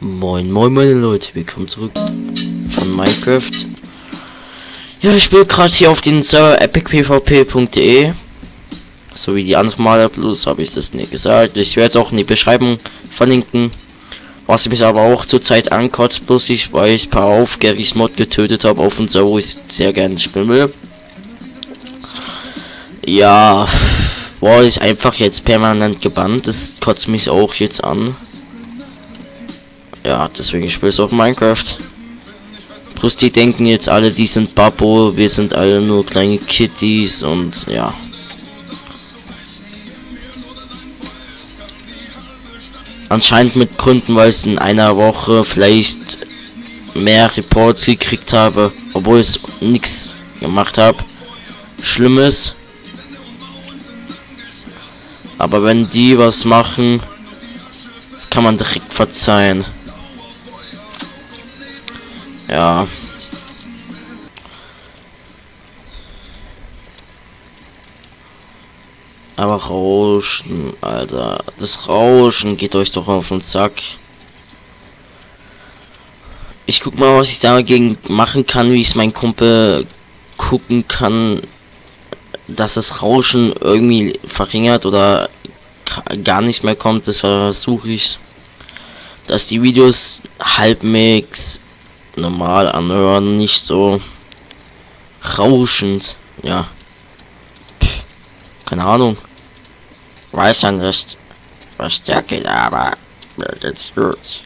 Moin moin meine Leute, willkommen zurück von Minecraft. Ja, ich spiele gerade hier auf den Server epicpvp.de So wie die anderen Male, bloß habe ich das nicht gesagt. Ich werde es auch in die Beschreibung verlinken. Was mich aber auch zurzeit ankotzt, bloß ich, ich paar auf Garys Mod getötet habe auf dem Server, ich sehr gerne will. Ja, war ich einfach jetzt permanent gebannt. Das kotzt mich auch jetzt an. Ja, deswegen spiele ich auch Minecraft. Plus die denken jetzt alle, die sind Babbo, wir sind alle nur kleine Kitties und ja. Anscheinend mit Gründen, weil ich in einer Woche vielleicht mehr Reports gekriegt habe, obwohl ich nichts gemacht habe. Schlimmes. Aber wenn die was machen, kann man direkt verzeihen. Ja. Aber Rauschen, Alter. Das Rauschen geht euch doch auf den Sack. Ich guck mal, was ich dagegen machen kann, wie ich es mein Kumpel gucken kann, dass das Rauschen irgendwie verringert oder gar nicht mehr kommt. Das versuche ich. Dass die Videos halbwegs normal anhören, nicht so rauschend. Ja. Pff, keine Ahnung. Weiß ja nicht, was der geht, aber jetzt gut.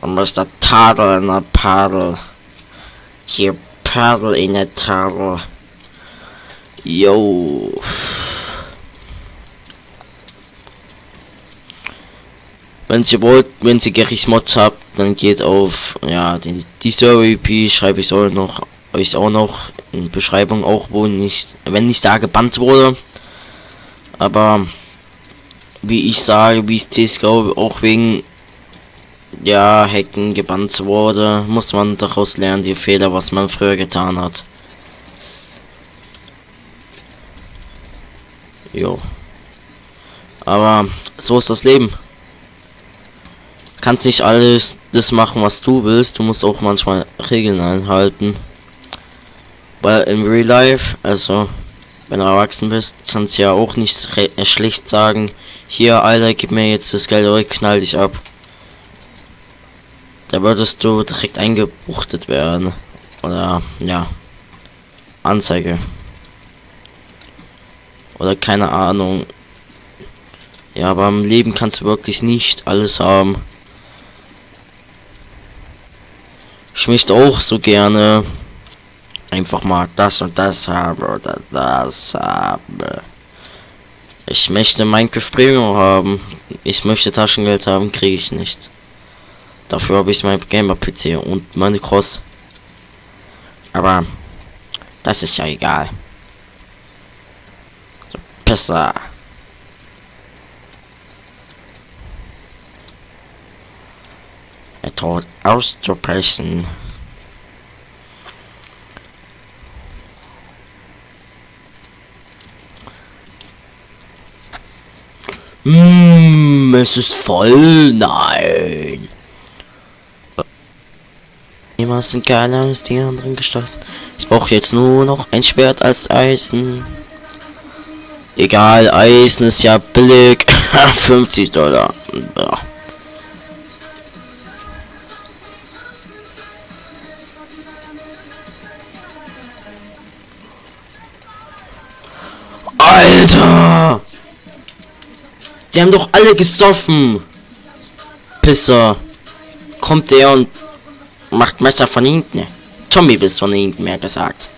Und was der Tadel in der Padel. Hier Padel in der Tadel. Yo. Wenn Sie wollt, wenn Sie Gerrys Mods habt, dann geht auf ja die, die Server EP schreibe ich auch noch euch auch noch in Beschreibung auch wo nicht wenn nicht da gebannt wurde. Aber wie ich sage, wie es CSGO auch wegen ja Hacken gebannt wurde, muss man daraus lernen die Fehler, was man früher getan hat. Jo. Aber so ist das Leben kannst nicht alles das machen, was du willst. Du musst auch manchmal Regeln einhalten. Weil im Real Life, also wenn du erwachsen bist, kannst du ja auch nicht äh, schlecht sagen, hier, Alter, gib mir jetzt das Geld oder knall dich ab. Da würdest du direkt eingebuchtet werden. Oder, ja, Anzeige. Oder keine Ahnung. Ja, aber im Leben kannst du wirklich nicht alles haben. Ich möchte auch so gerne einfach mal das und das haben oder das haben. Ich möchte Minecraft Premium haben. Ich möchte Taschengeld haben, kriege ich nicht. Dafür habe ich mein Gamer PC und meine Cross. Aber das ist ja egal. So, besser. Method auszubrechen. Hm, es ist voll. Nein. Immer sind geiler als die anderen gestalten. Ich brauche jetzt nur noch ein Schwert als Eisen. Egal, Eisen ist ja billig. 50 Dollar. Ja. Alter! Die haben doch alle gesoffen. Pisser. Kommt der und macht Messer von hinten. Zombie bis von hinten mehr gesagt.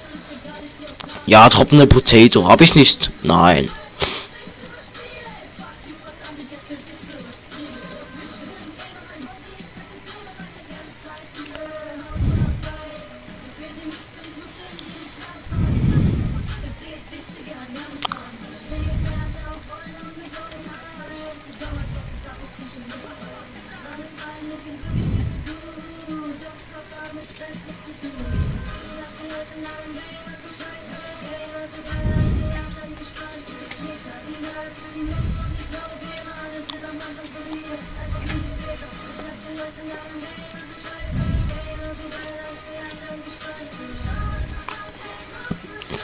Ja, tropfende Potato. Habe ich nicht. Nein.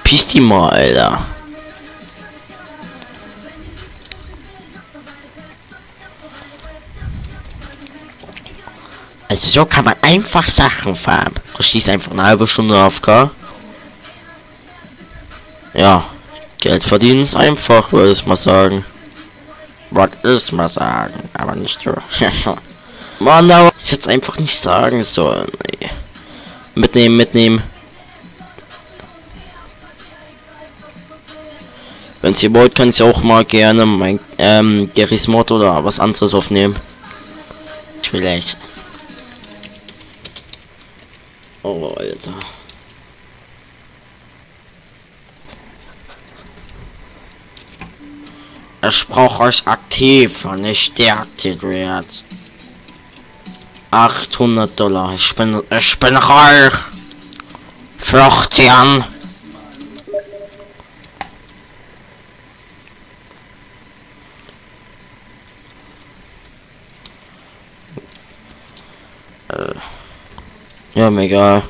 Piss die mal, Alter. Also so kann man einfach Sachen fahren. Du stehst einfach eine halbe Stunde auf K. Ja, Geld verdienen ist einfach, würde ich mal sagen. Wollte ich mal sagen, aber nicht so. Mann, aber ich jetzt einfach nicht sagen sollen. Nee. Mitnehmen, mitnehmen. Wenn ihr wollt, kann ich auch mal gerne mein ähm, Garys Mod oder was anderes aufnehmen. Vielleicht. Oh, Alter. Ich brauche euch aktiv und nicht deaktiviert. 800 Dollar. Ich bin, ich bin reich. Florian. Äh. Ja, mir egal.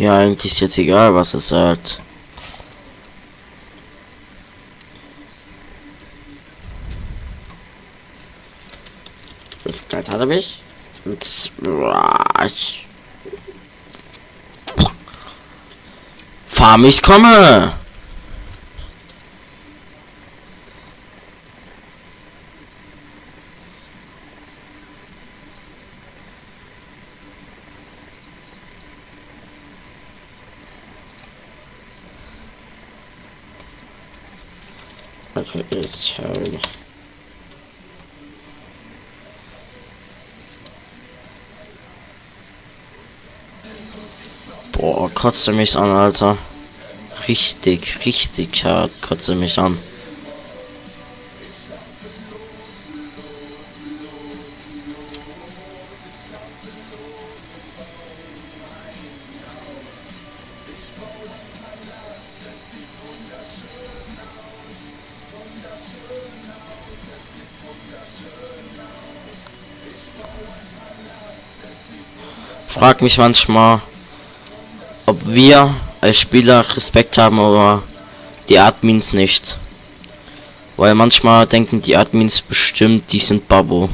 Ja, eigentlich ist jetzt egal, was es sagt. Zeit hat er mich. Und, boah, ich komme. Ist schön. Boah, kotzt mich an, Alter. Richtig, richtig hart kotzt mich an. Frag mich manchmal, ob wir als Spieler Respekt haben, aber die Admins nicht. Weil manchmal denken die Admins bestimmt, die sind Babo.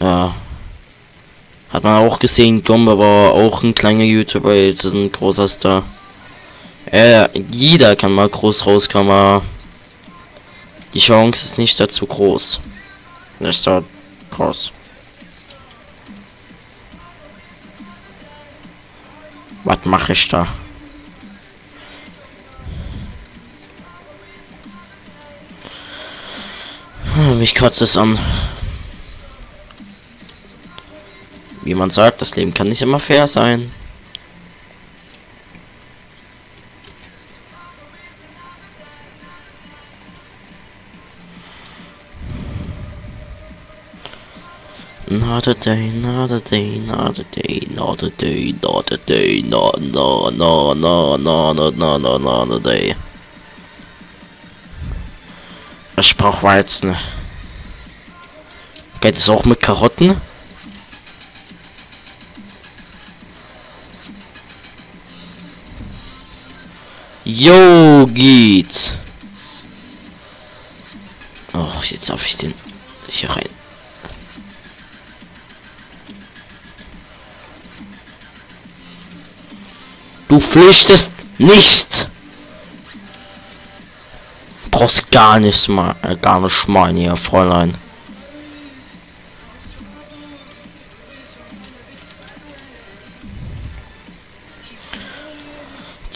Ja. Hat man auch gesehen, Gombe war auch ein kleiner YouTuber, jetzt ist ein großer Star. Äh, jeder kann mal groß rauskommen, aber die Chance ist nicht dazu groß. Nicht so groß. Was mache ich da? Mich kotzt es an. Wie man sagt, das Leben kann nicht immer fair sein. Not a day, not a day, not a day, not a day, not a day, no, no, no, no, no, no, no, no, not a day. Ich brauch Weizen. Geht es auch mit Karotten? Jo, geht's. Oh, jetzt darf ich den hier rein. Du flüchtest nicht. Brauchst gar nichts mal, äh, gar nicht mal, ihr Fräulein.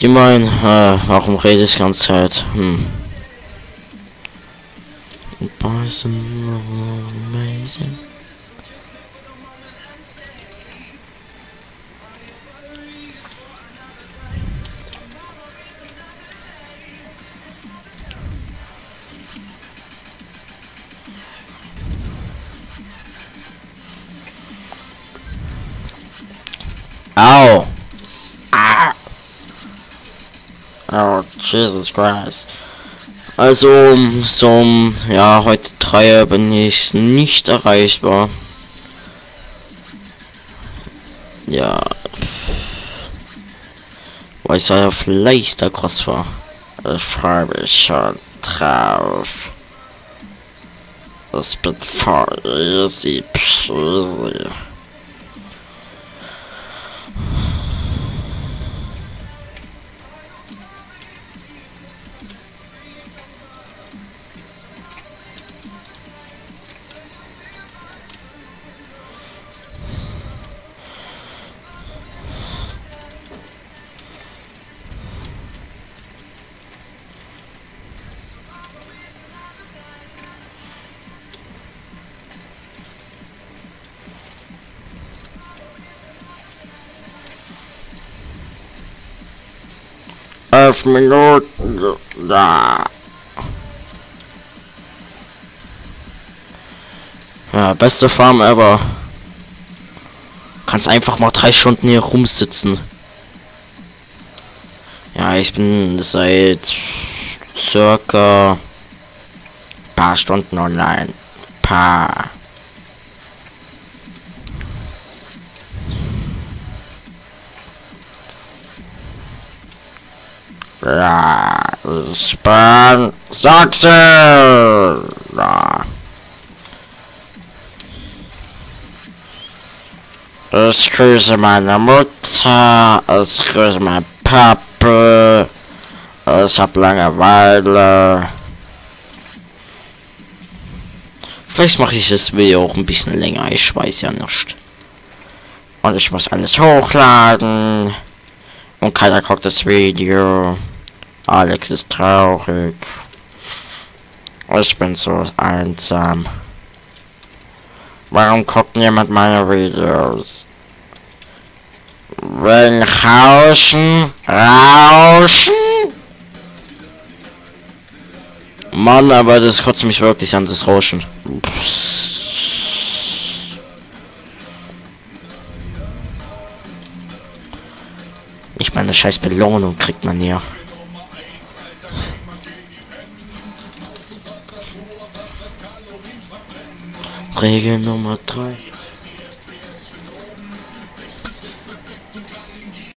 Die meinen, äh, warum rede ich ganz Zeit? Hm. Amazing. Au! Ah! Oh, Jesus Christ. Also, so, ja, heute 3 bin ich nicht erreichbar. Ja. Weil ich ja vielleicht der Cross war. Ich freue mich schon drauf. Ich bin voll easy peasy. Elf Minuten. Da. Ja, beste Farm ever. Kannst einfach mal drei Stunden hier rumsitzen. Ja, ich bin seit circa paar Stunden online. Paar. Ich bin Sachsen. Ja. Ich grüße meine Mutter, ich grüße meinen Papa, ich hab Langeweile. Vielleicht mache ich das Video auch ein bisschen länger, ich weiß ja nicht. Und ich muss alles hochladen. Und keiner guckt das Video. Alex ist traurig. Ich bin so einsam. Warum guckt niemand meine Videos? Wegen Rauschen? Rauschen? Mann, aber das kotzt mich wirklich an, das Rauschen. Ich meine, scheiß Belohnung kriegt man hier. Regel Nummer 3.